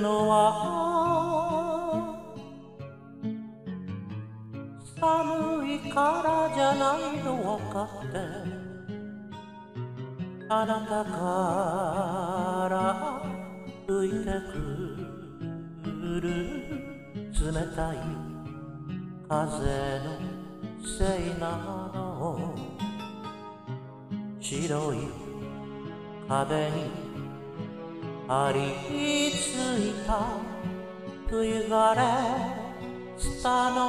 のは寒いからじゃないの分かって。あなたから吹いてくる冷たい風のせいなの。白い壁に張り付いた冬枯れスタの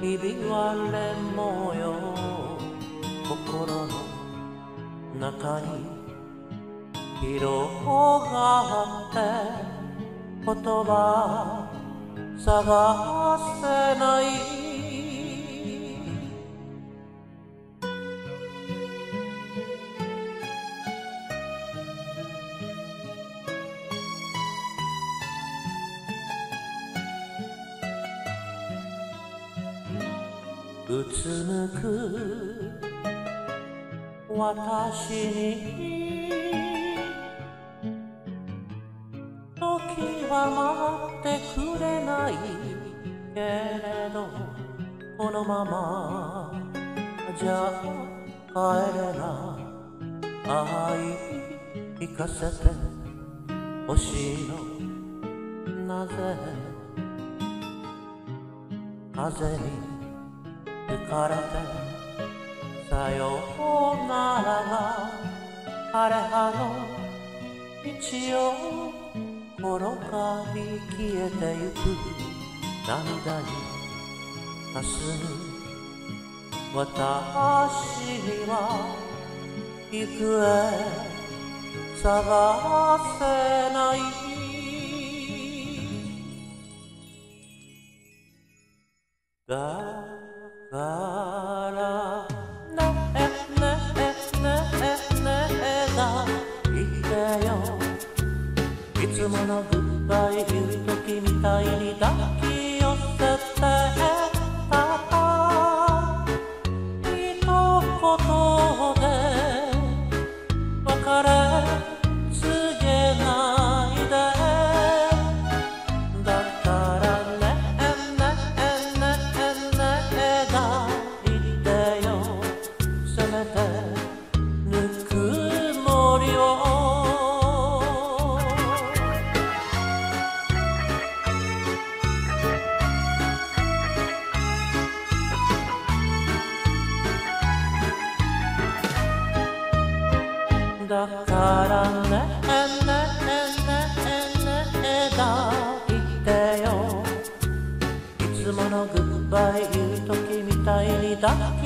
ひび割れ模様。心の中に広がって言葉探せない。うつむく。私に時は待ってくれないけれどこのままじゃ帰れない。愛聞かせてほしいの。なぜ？風に。浮かれてさようならが枯れ葉の道を転がり消えてゆく。涙にかすむ私には行方探せない。だいてよいつものグッバイ言う時みたいに抱からねねねねね抱いてよ。いつものグッバイいう時みたいに抱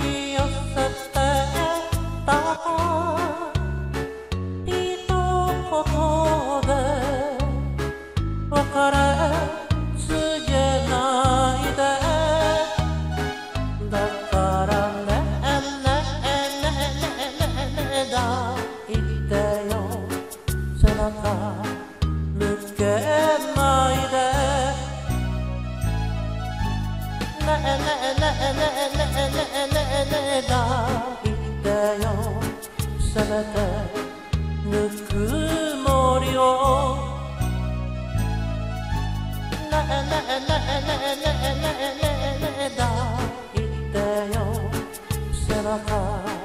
抱いてよ背中